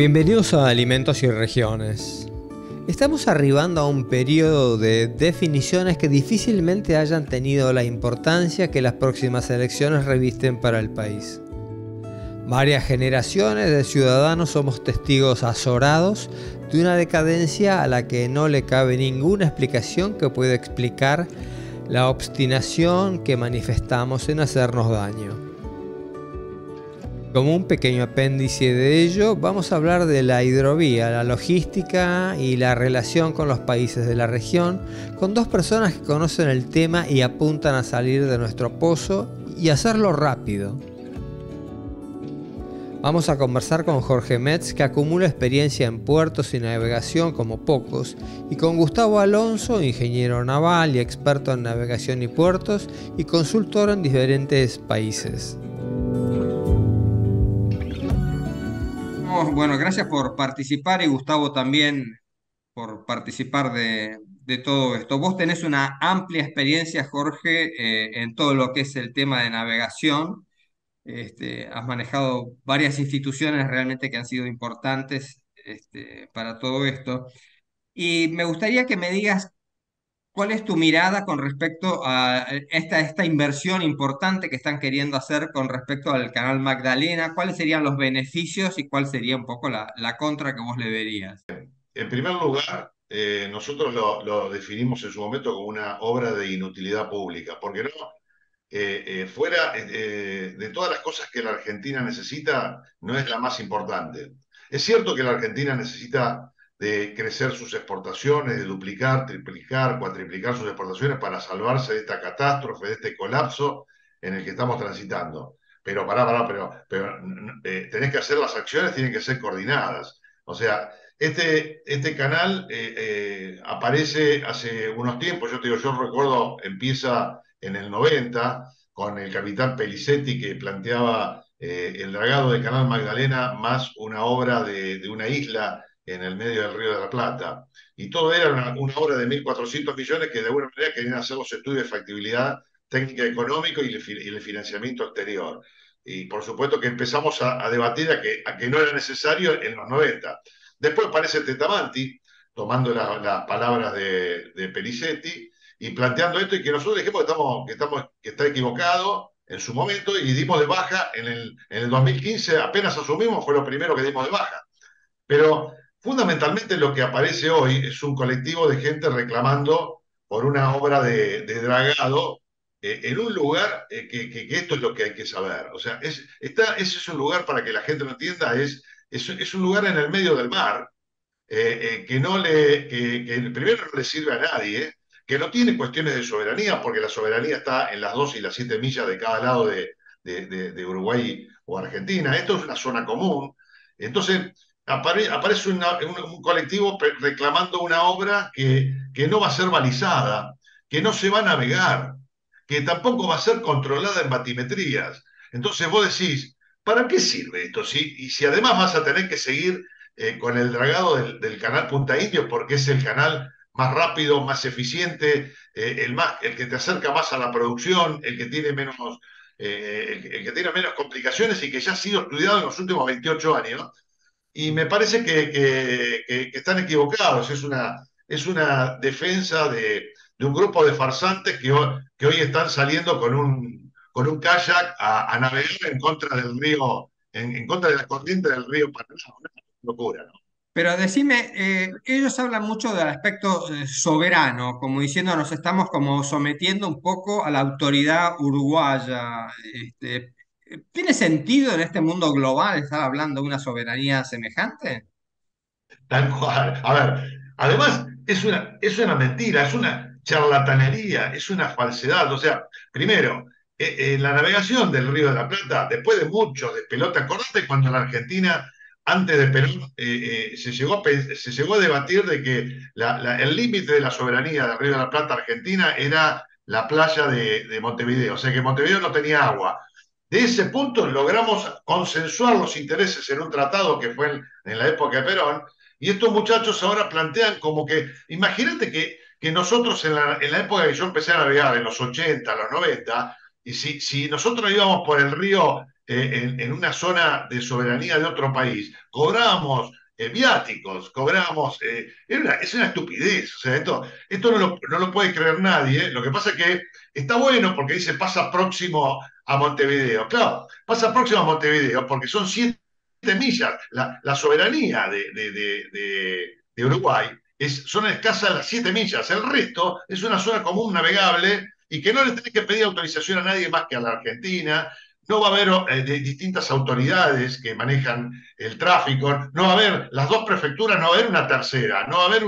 Bienvenidos a Alimentos y Regiones. Estamos arribando a un periodo de definiciones que difícilmente hayan tenido la importancia que las próximas elecciones revisten para el país. Varias generaciones de ciudadanos somos testigos azorados de una decadencia a la que no le cabe ninguna explicación que pueda explicar la obstinación que manifestamos en hacernos daño. Como un pequeño apéndice de ello, vamos a hablar de la hidrovía, la logística y la relación con los países de la región, con dos personas que conocen el tema y apuntan a salir de nuestro pozo y hacerlo rápido. Vamos a conversar con Jorge Metz, que acumula experiencia en puertos y navegación como pocos, y con Gustavo Alonso, ingeniero naval y experto en navegación y puertos, y consultor en diferentes países. Bueno, gracias por participar y Gustavo también por participar de, todo esto. Vos tenés una amplia experiencia, Jorge, eh, en todo lo que es el tema de navegación. Este, has manejado varias instituciones realmente que han sido importantes este, para todo esto. Y me gustaría que me digas ¿Cuál es tu mirada con respecto a esta, esta inversión importante que están queriendo hacer con respecto al canal Magdalena? ¿Cuáles serían los beneficios y cuál sería un poco la, la contra que vos le verías? En primer lugar, eh, nosotros lo, lo, definimos en su momento como una obra de inutilidad pública, porque no, eh, eh, fuera de todas las cosas que la Argentina necesita, no es la más importante. Es cierto que la Argentina necesita de crecer sus exportaciones, de duplicar, triplicar, cuatriplicar sus exportaciones para salvarse de esta catástrofe, de este colapso en el que estamos transitando. Pero pará, pará, pero, pero eh, tenés que hacer las acciones, tienen que ser coordinadas. O sea, este, este canal eh, eh, aparece hace unos tiempos, yo te digo, yo recuerdo, empieza en el 90 con el capitán Pelicetti que planteaba el dragado del canal Magdalena más una obra de, de una isla en el medio del Río de la Plata. Y todo era una, obra de 1.400 millones que de alguna manera querían hacer los estudios de factibilidad técnica económica y, el financiamiento exterior. Y por supuesto que empezamos a, debatir a que, a que, no era necesario en los 90. Después aparece Tetamanti, tomando las palabras de, de Pericetti y planteando esto y que nosotros dijimos que, estamos, que, estamos, que está equivocado en su momento y dimos de baja en el, en el 2015, apenas asumimos, fue lo primero que dimos de baja. Pero Fundamentalmente lo que aparece hoy es un colectivo de gente reclamando por una obra de, dragado eh, en un lugar eh, que, esto es lo que hay que saber. O sea, es, ese es un lugar, para que la gente lo entienda, es, es, un lugar en el medio del mar eh, que, no le, primero no le sirve a nadie, que no tiene cuestiones de soberanía, porque la soberanía está en las dos y las siete millas de cada lado de, de Uruguay o Argentina. Esto es una zona común. Entonces, aparece un, colectivo reclamando una obra que, que no va a ser balizada, que no se va a navegar, que tampoco va a ser controlada en batimetrías. Entonces vos decís, ¿para qué sirve esto? Y si además vas a tener que seguir eh, con el dragado del, canal Punta Indio, porque es el canal más rápido, más eficiente, eh, el, más, el que te acerca más a la producción, el que tiene menos, eh, el, que tiene menos complicaciones y que ya ha sido estudiado en los últimos 28 años, y me parece que, están equivocados. Es una, es una defensa de, un grupo de farsantes que, que hoy están saliendo con un, con un kayak a, navegar en contra del río, en, contra de la corriente del río Paraná. Locura, ¿no? Pero decime, eh, ellos hablan mucho del aspecto eh, soberano, como diciendo nos estamos como sometiendo un poco a la autoridad uruguaya. Este, ¿Tiene sentido en este mundo global estar hablando de una soberanía semejante? Tal cual. A ver, además es una, es una mentira, es una charlatanería, es una falsedad. O sea, primero, eh, eh, la navegación del Río de la Plata, después de mucho de pelota, acordate cuando la Argentina, antes de Perón, eh, se, llegó a, se llegó a debatir de que el límite de la soberanía del Río de la Plata Argentina era la playa de Montevideo, o sea que Montevideo no tenía agua. De ese punto logramos consensuar los intereses en un tratado que fue en, la época de Perón, y estos muchachos ahora plantean como que, imagínate que, que nosotros en la, en la, época que yo empecé a navegar, en los 80, los 90, y si, si nosotros íbamos por el río eh, en, una zona de soberanía de otro país, cobrábamos eh, viáticos, cobramos, es una estupidez, o sea, esto, esto no, lo, no lo puede creer nadie, lo que pasa es que está bueno porque dice pasa próximo a Montevideo, claro, pasa próximo a Montevideo porque son siete millas, la, soberanía de, de Uruguay es, son escasas las 7 millas, el resto es una zona común navegable y que no le tenés que pedir autorización a nadie más que a la Argentina. No va a haber eh, distintas autoridades que manejan el tráfico, no va a haber las dos prefecturas, no va a haber una tercera, no va a haber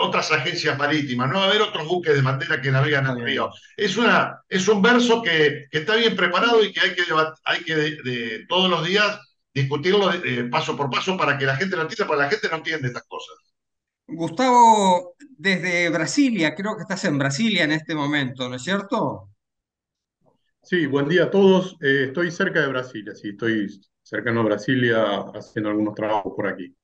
otras agencias marítimas, no va a haber otros buques de bandera que navegan al río. Es, una, es un verso que, está bien preparado y que hay que, hay que de, todos los días discutirlo eh, paso por paso para que la gente lo entienda, porque la gente no entiende estas cosas. Gustavo, desde Brasilia, creo que estás en Brasilia en este momento, ¿no es cierto? Sí, buen día a todos. Eh, estoy cerca de Brasilia, sí, estoy cercano a Brasilia haciendo algunos trabajos por aquí.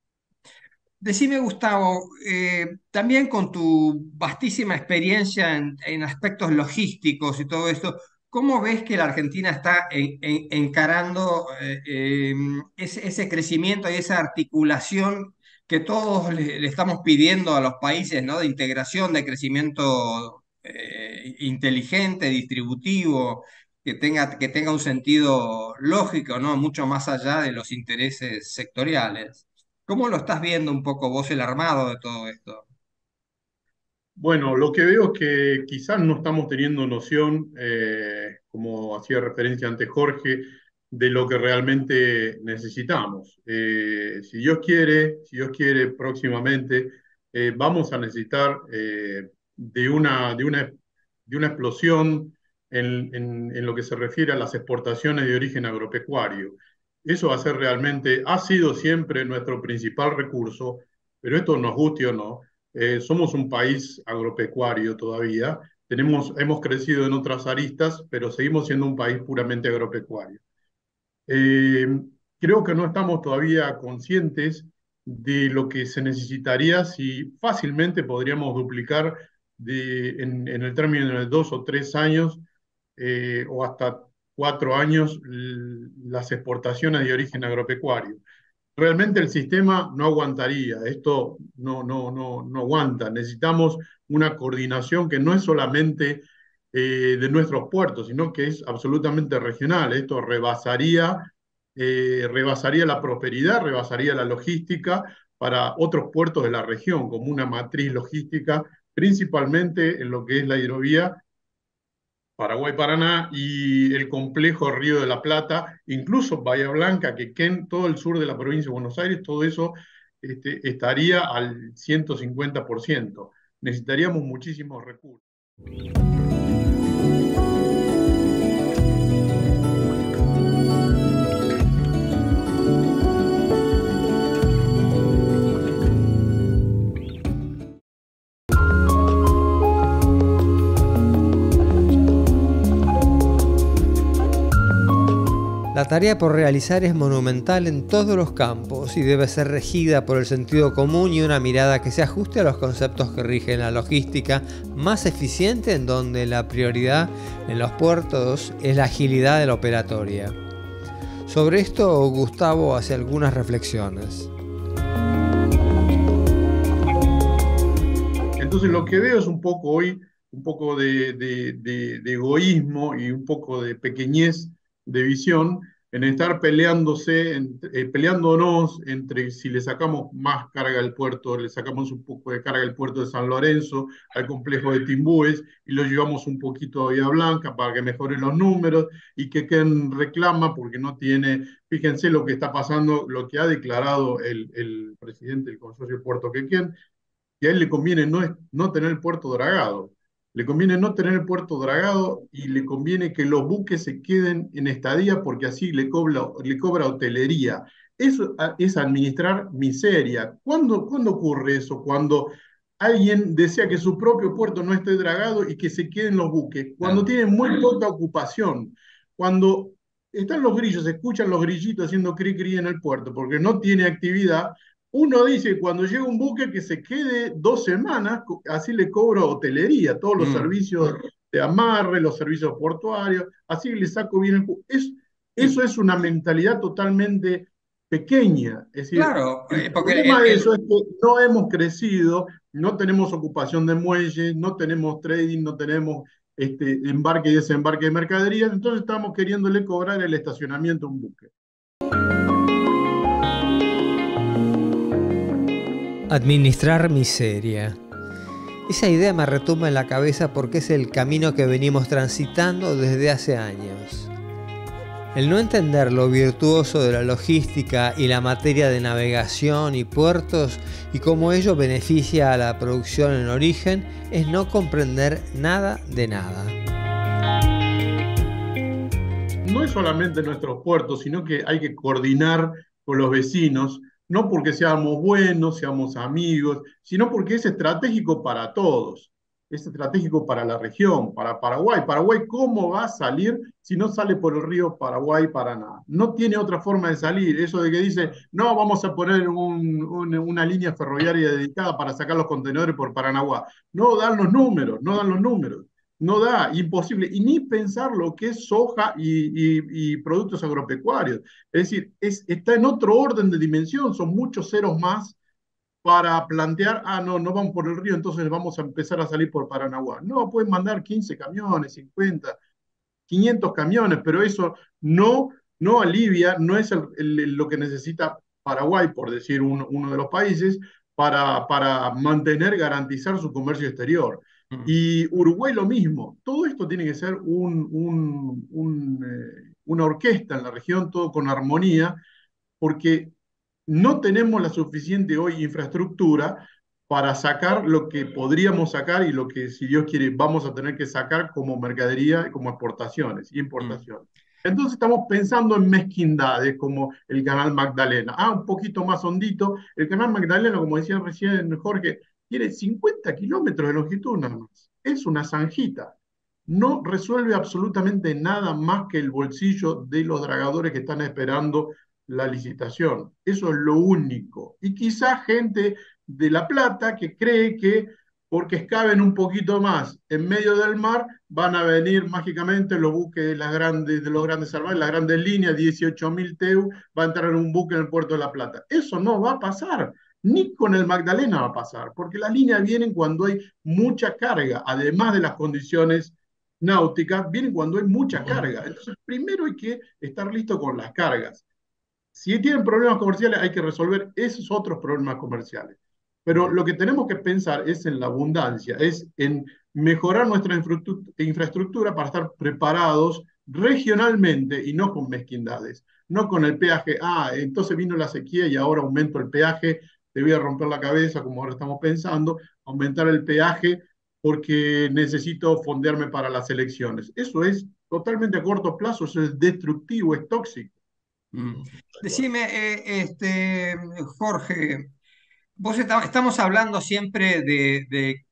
Decime, Gustavo, eh, también con tu vastísima experiencia en, aspectos logísticos y todo esto, ¿cómo ves que la Argentina está encarando eh, ese, ese, crecimiento y esa articulación que todos le, estamos pidiendo a los países, ¿no? De integración, de crecimiento eh, inteligente, distributivo, que tenga, que tenga un sentido lógico, ¿no? Mucho más allá de los intereses sectoriales. ¿Cómo lo estás viendo un poco vos el armado de todo esto? Bueno, lo que veo es que quizás no estamos teniendo noción, eh, como hacía referencia antes Jorge, de lo que realmente necesitamos. Eh, si Dios quiere, si Dios quiere próximamente, eh, vamos a necesitar de, una, de, una, de una explosión en, en, lo que se refiere a las exportaciones de origen agropecuario. Eso va a ser realmente, ha sido siempre nuestro principal recurso, pero esto nos guste o no, somos un país agropecuario todavía, tenemos, hemos crecido en otras aristas, pero seguimos siendo un país puramente agropecuario. Eh, creo que no estamos todavía conscientes de lo que se necesitaría si fácilmente podríamos duplicar en, el término de dos o tres años eh, o hasta cuatro años las exportaciones de origen agropecuario. Realmente el sistema no aguantaría, esto no, no, no, no aguanta. Necesitamos una coordinación que no es solamente eh, de nuestros puertos, sino que es absolutamente regional. Esto rebasaría, eh, rebasaría la prosperidad, rebasaría la logística para otros puertos de la región, como una matriz logística, principalmente en lo que es la hidrovía Paraguay-Paraná y el complejo Río de la Plata, incluso Bahía Blanca, que en todo el sur de la provincia de Buenos Aires, todo eso este, estaría al 150%. Necesitaríamos muchísimos recursos. La tarea por realizar es monumental en todos los campos y debe ser regida por el sentido común y una mirada que se ajuste a los conceptos que rigen la logística más eficiente en donde la prioridad en los puertos es la agilidad de la operatoria. Sobre esto Gustavo hace algunas reflexiones. Entonces lo que veo es un poco hoy, un poco de, de egoísmo y un poco de pequeñez de visión en estar peleándose, eh, peleándonos entre si le sacamos más carga al puerto, le sacamos un poco de carga al puerto de San Lorenzo, al complejo de Timbúes, y lo llevamos un poquito a Vía Blanca para que mejoren los números, y que quien reclama porque no tiene, fíjense lo que está pasando, lo que ha declarado el, el presidente del consorcio Puerto Quequén, que a él le conviene no, no tener el puerto dragado, le conviene no tener el puerto dragado y le conviene que los buques se queden en estadía porque así le cobra, le cobra hotelería. Eso es administrar miseria. ¿Cuándo, ¿Cuándo ocurre eso? Cuando alguien desea que su propio puerto no esté dragado y que se queden los buques. Cuando tienen muy poca ocupación. Cuando están los grillos, escuchan los grillitos haciendo cri cri en el puerto porque no tiene actividad, uno dice, cuando llega un buque que se quede dos semanas, así le cobro hotelería, todos los mm. servicios de amarre, los servicios portuarios, así le saco bien el es Eso es una mentalidad totalmente pequeña. Es decir, Claro, el eh, porque problema el- de eso es que no hemos crecido, no tenemos ocupación de muelles, no tenemos trading, no tenemos este, embarque y desembarque de mercaderías, entonces estamos queriéndole cobrar el estacionamiento a un buque. Administrar miseria. Esa idea me retumba en la cabeza porque es el camino que venimos transitando desde hace años. El no entender lo virtuoso de la logística y la materia de navegación y puertos y cómo ello beneficia a la producción en origen es no comprender nada de nada. no es solamente nuestros puertos, sino que hay que coordinar con los vecinos, no porque seamos buenos, seamos amigos, sino porque es estratégico para todos. Es estratégico para la región, para Paraguay. Paraguay, ¿cómo va a salir si no sale por el río Paraguay-Paraná? No tiene otra forma de salir. Eso de que dice, no, vamos a poner un, un, una línea ferroviaria dedicada para sacar los contenedores por Paranaguá. No dan los números, no dan los números no da, imposible, y ni pensar lo que es soja y, productos agropecuarios. Es decir, es, está en otro orden de dimensión, son muchos ceros más para plantear, ah, no, no vamos por el río, entonces vamos a empezar a salir por Paranaguá. No, pueden mandar 15 camiones, 50, 500 camiones, pero eso no, no alivia, no es lo que necesita Paraguay, por decir un, uno de los países, para, para mantener, garantizar su comercio exterior. Y Uruguay lo mismo. Todo esto tiene que ser un, un, un, eh, una orquesta en la región, todo con armonía, porque no tenemos la suficiente hoy infraestructura para sacar lo que podríamos sacar y lo que, si Dios quiere, vamos a tener que sacar como mercadería, como exportaciones y importaciones. Mm. Entonces estamos pensando en mezquindades como el canal Magdalena. Ah, un poquito más hondito. El canal Magdalena, como decía recién Jorge, tiene 50 kilómetros de longitud nada más. Es una zanjita. No resuelve absolutamente nada más que el bolsillo de los dragadores que están esperando la licitación. Eso es lo único. Y quizá gente de La Plata que cree que porque excaven un poquito más en medio del mar, van a venir mágicamente los buques de, las grandes, de los grandes salvajes, las grandes líneas, 18.000 TEU, va a entrar en un buque en el puerto de La Plata. Eso no va a pasar ni con el Magdalena va a pasar, porque las líneas vienen cuando hay mucha carga, además de las condiciones náuticas, vienen cuando hay mucha carga. Entonces, primero hay que estar listo con las cargas. Si tienen problemas comerciales, hay que resolver esos otros problemas comerciales. Pero lo que tenemos que pensar es en la abundancia, es en mejorar nuestra infraestructura para estar preparados regionalmente y no con mezquindades, no con el peaje, ah, entonces vino la sequía y ahora aumento el peaje, te voy a romper la cabeza, como ahora estamos pensando, aumentar el peaje porque necesito fondearme para las elecciones. Eso es totalmente a corto plazo, eso es destructivo, es tóxico. Mm. Decime, eh, este, Jorge, vos está, estamos hablando siempre de, de,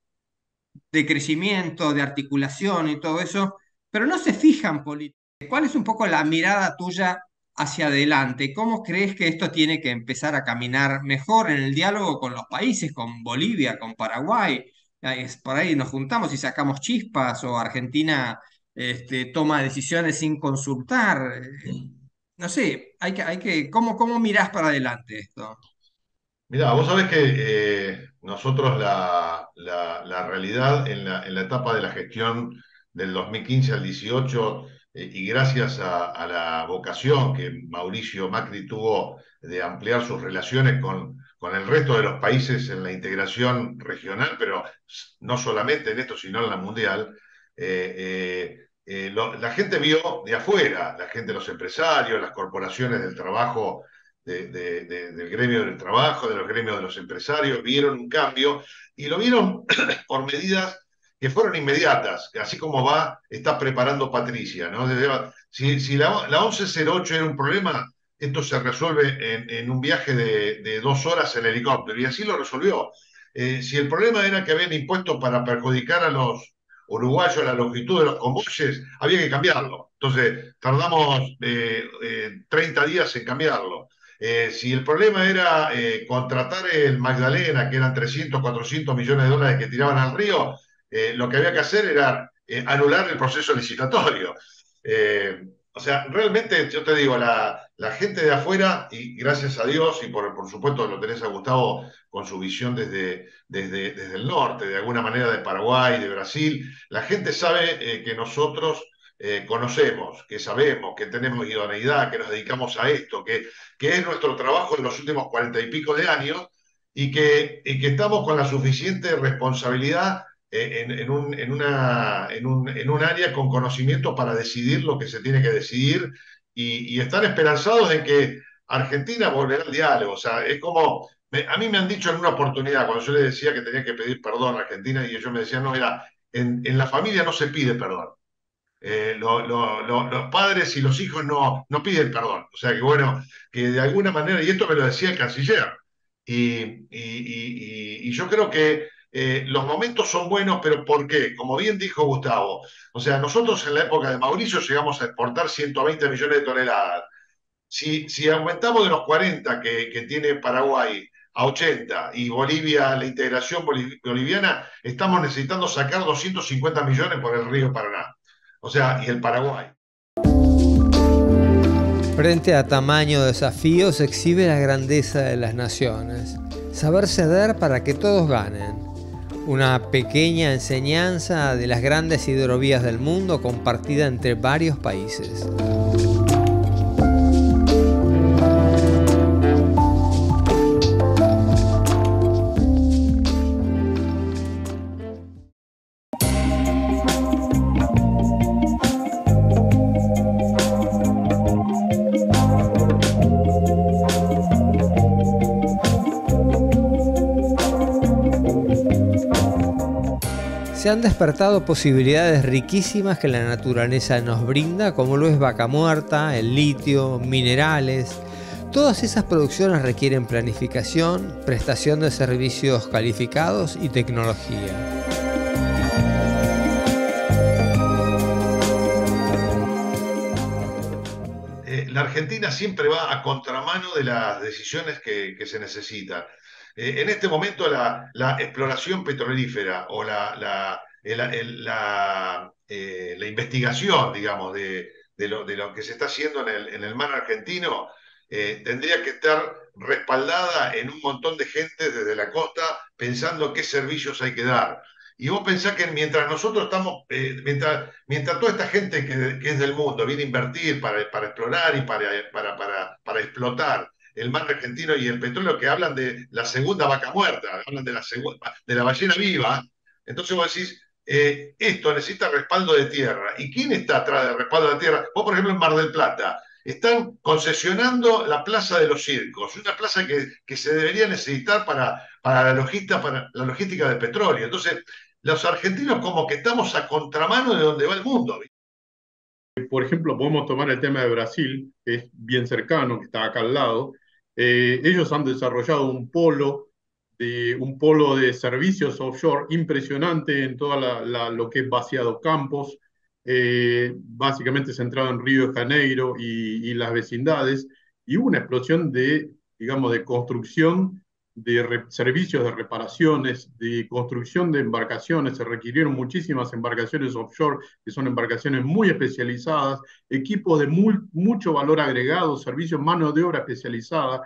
de, crecimiento, de articulación y todo eso, pero no se fijan políticamente. ¿Cuál es un poco la mirada tuya hacia adelante? ¿Cómo crees que esto tiene que empezar a caminar mejor en el diálogo con los países, con Bolivia, con Paraguay? Es, por ahí nos juntamos y sacamos chispas o Argentina este, toma decisiones sin consultar. No sé, hay que, hay que, ¿cómo, cómo mirás para adelante esto? Mirá, vos sabés que eh, nosotros la, la, la realidad en la, en la etapa de la gestión del 2015 al 18 y gracias a, la vocación que Mauricio Macri tuvo de ampliar sus relaciones con, con, el resto de los países en la integración regional, pero no solamente en esto, sino en la mundial, eh, eh, eh, la gente vio de afuera, la gente, los empresarios, las corporaciones del trabajo, de, de, de, del gremio del trabajo, de los gremios de los empresarios, vieron un cambio y lo vieron por medidas que fueron inmediatas, así como va, está preparando Patricia. ¿no? Si, si la, la, 1108 era un problema, esto se resuelve en, un viaje de, dos horas en helicóptero, y así lo resolvió. Eh, si el problema era que habían impuestos para perjudicar a los uruguayos la longitud de los convoyes, había que cambiarlo. Entonces, tardamos eh, eh, 30 días en cambiarlo. Eh, si el problema era contratar el Magdalena, que eran 300, 400 millones de dólares que tiraban al río, eh, lo que había que hacer era eh, anular el proceso licitatorio. Eh, o sea, realmente yo te digo, la, la, gente de afuera, y gracias a Dios, y por, por supuesto lo tenés a Gustavo con su visión desde, desde, desde el norte, de alguna manera de Paraguay, de Brasil, la gente sabe que nosotros conocemos, que sabemos, que tenemos idoneidad, que nos dedicamos a esto, que, que es nuestro trabajo en los últimos cuarenta y pico de años, y que, y que estamos con la suficiente responsabilidad en, en, un, en, una, en, un, en, un, área con conocimiento para decidir lo que se tiene que decidir y, y están esperanzados en que Argentina volverá al diálogo. O sea, es como, me, a mí me han dicho en una oportunidad, cuando yo les decía que tenía que pedir perdón a Argentina, y ellos me decían, no, mira, en, en la familia no se pide perdón. Eh, lo, lo, lo, los padres y los hijos no, no piden perdón. O sea que bueno, que de alguna manera, y esto me lo decía el canciller, y, y, y, yo creo que eh, los momentos son buenos, pero ¿por qué? Como bien dijo Gustavo, o sea, nosotros en la época de Mauricio llegamos a exportar 120 millones de toneladas. Si, si aumentamos de los 40 que, que tiene Paraguay a 80 y Bolivia, la integración boliviana, estamos necesitando sacar 250 millones por el río Paraná. O sea, y el Paraguay. Frente a tamaño desafío se exhibe la grandeza de las naciones. Saber ceder para que todos ganen una pequeña enseñanza de las grandes hidrovías del mundo compartida entre varios países. Se han despertado posibilidades riquísimas que la naturaleza nos brinda, como lo es vaca muerta, el litio, minerales. Todas esas producciones requieren planificación, prestación de servicios calificados y tecnología. Eh, la Argentina siempre va a contramano de las decisiones que, que se necesitan. Eh, en este momento la, exploración petrolífera o la, eh, investigación, digamos, de, lo, que se está haciendo en el, mar argentino eh, tendría que estar respaldada en un montón de gente desde la costa pensando qué servicios hay que dar. Y vos pensás que mientras nosotros estamos, mientras, toda esta gente que, es del mundo viene a invertir para, explorar y para explotar el mar argentino y el petróleo que hablan de la segunda vaca muerta, hablan de la, segunda, de la ballena viva. Entonces vos decís, eh, esto necesita respaldo de tierra. ¿Y quién está atrás del respaldo de tierra? Vos, por ejemplo, en Mar del Plata, están concesionando la Plaza de los Circos, una plaza que, que se debería necesitar para, para, la logística, para la logística del petróleo. Entonces, los argentinos como que estamos a contramano de donde va el mundo. Por ejemplo, podemos tomar el tema de Brasil, que es bien cercano, que está acá al lado, eh, ellos han desarrollado un polo, de, un polo de servicios offshore impresionante en toda la, lo que es vaciado campos, eh, básicamente centrado en Río de Janeiro y, y, las vecindades, y hubo una explosión de, digamos, de construcción de servicios de reparaciones, de construcción de embarcaciones, se requirieron muchísimas embarcaciones offshore, que son embarcaciones muy especializadas, equipos de muy, mucho valor agregado, servicios, mano de obra especializada.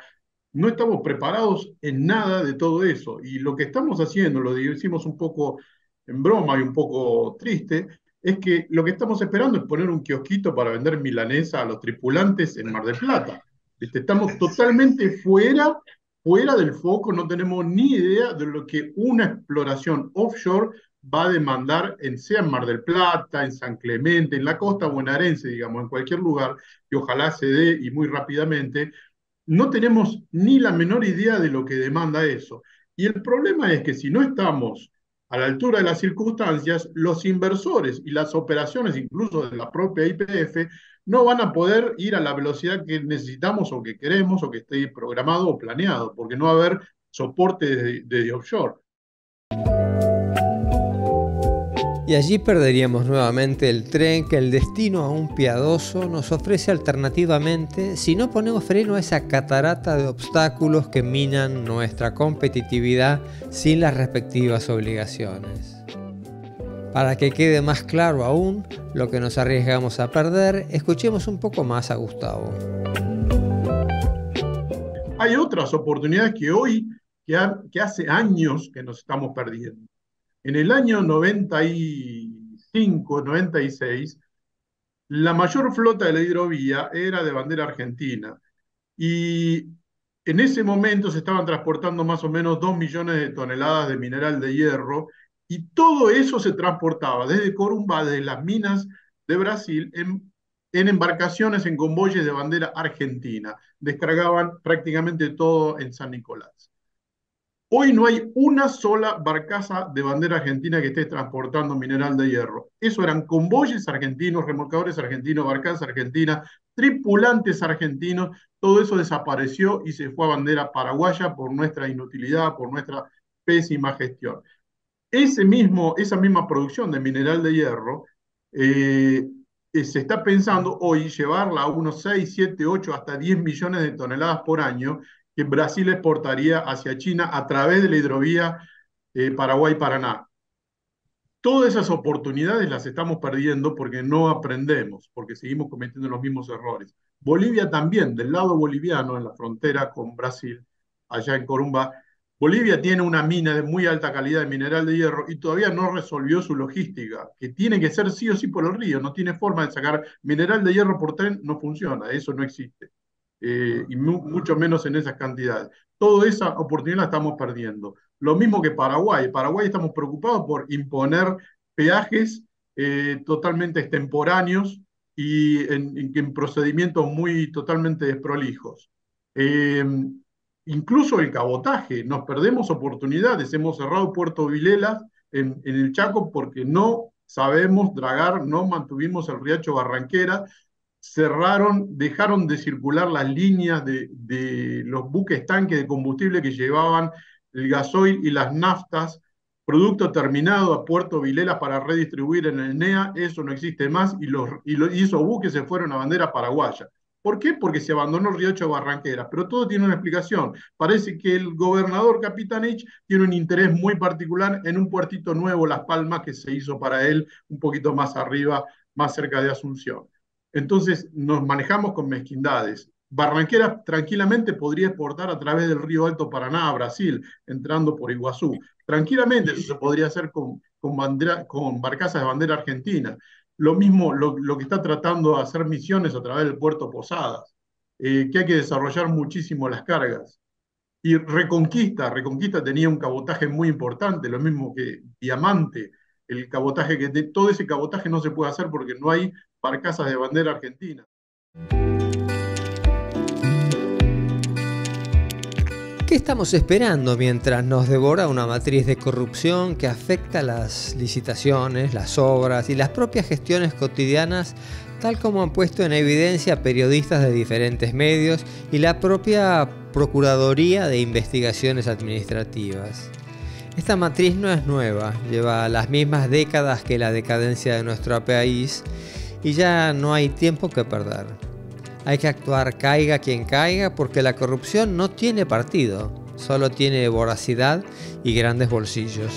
No estamos preparados en nada de todo eso. Y lo que estamos haciendo, lo decimos un poco en broma y un poco triste, es que lo que estamos esperando es poner un kiosquito para vender milanesa a los tripulantes en Mar del Plata. Estamos totalmente fuera fuera del foco, no tenemos ni idea de lo que una exploración offshore va a demandar en sea en Mar del Plata, en San Clemente, en la costa bonaerense, digamos, en cualquier lugar, que ojalá se dé y muy rápidamente, no tenemos ni la menor idea de lo que demanda eso. Y el problema es que si no estamos a la altura de las circunstancias, los inversores y las operaciones, incluso de la propia IPF, no van a poder ir a la velocidad que necesitamos o que queremos o que esté programado o planeado, porque no va a haber soporte de, de offshore. Y allí perderíamos nuevamente el tren que el destino aún piadoso nos ofrece alternativamente si no ponemos freno a esa catarata de obstáculos que minan nuestra competitividad sin las respectivas obligaciones. Para que quede más claro aún lo que nos arriesgamos a perder, escuchemos un poco más a Gustavo. Hay otras oportunidades que hoy, que, hace años que nos estamos perdiendo. En el año 95, 96, la mayor flota de la hidrovía era de bandera argentina y en ese momento se estaban transportando más o menos 2 millones de toneladas de mineral de hierro y todo eso se transportaba desde Corumbá, desde las minas de Brasil, en, en embarcaciones, en convoyes de bandera argentina. Descargaban prácticamente todo en San Nicolás. Hoy no hay una sola barcaza de bandera argentina que esté transportando mineral de hierro. Eso eran convoyes argentinos, remolcadores argentinos, barcazas argentinas, tripulantes argentinos. Todo eso desapareció y se fue a bandera paraguaya por nuestra inutilidad, por nuestra pésima gestión. Ese mismo, esa misma producción de mineral de hierro eh, eh, se está pensando hoy llevarla a unos 6, 7, 8, hasta 10 millones de toneladas por año que Brasil exportaría hacia China a través de la hidrovía eh, Paraguay-Paraná. Todas esas oportunidades las estamos perdiendo porque no aprendemos, porque seguimos cometiendo los mismos errores. Bolivia también, del lado boliviano, en la frontera con Brasil, allá en Corumba, Bolivia tiene una mina de muy alta calidad de mineral de hierro y todavía no resolvió su logística, que tiene que ser sí o sí por el río, no tiene forma de sacar mineral de hierro por tren, no funciona, eso no existe. Eh, y mucho menos en esas cantidades. Toda esa oportunidad la estamos perdiendo. Lo mismo que Paraguay. Paraguay estamos preocupados por imponer peajes eh, totalmente extemporáneos y en, procedimientos muy totalmente desprolijos. Eh, incluso el cabotaje, nos perdemos oportunidades. Hemos cerrado Puerto Vilelas en, en el Chaco porque no sabemos dragar, no mantuvimos el riacho Barranquera cerraron, dejaron de circular las líneas de, los buques tanques de combustible que llevaban el gasoil y las naftas, producto terminado a Puerto Vilela para redistribuir en el NEA, eso no existe más y, los, esos buques se fueron a bandera paraguaya. ¿Por qué? Porque se abandonó el Riacho Barranquera. Pero todo tiene una explicación. Parece que el gobernador Capitanich tiene un interés muy particular en un puertito nuevo, Las Palmas, que se hizo para él un poquito más arriba, más cerca de Asunción. Entonces nos manejamos con mezquindades. Barranquera tranquilamente podría exportar a través del río Alto Paraná a Brasil, entrando por Iguazú. Tranquilamente eso se podría hacer con, barcazas de bandera argentina. Lo mismo lo, que está tratando de hacer misiones a través del puerto Posadas, eh, que hay que desarrollar muchísimo las cargas. Y Reconquista, Reconquista tenía un cabotaje muy importante, lo mismo que Diamante, el cabotaje que todo ese cabotaje no se puede hacer porque no hay barcazas de bandera argentina. ¿Qué estamos esperando mientras nos devora una matriz de corrupción que afecta las licitaciones, las obras y las propias gestiones cotidianas, tal como han puesto en evidencia periodistas de diferentes medios y la propia Procuraduría de Investigaciones Administrativas? Esta matriz no es nueva, lleva las mismas décadas que la decadencia de nuestro país y ya no hay tiempo que perder. Hay que actuar caiga quien caiga porque la corrupción no tiene partido, solo tiene voracidad y grandes bolsillos.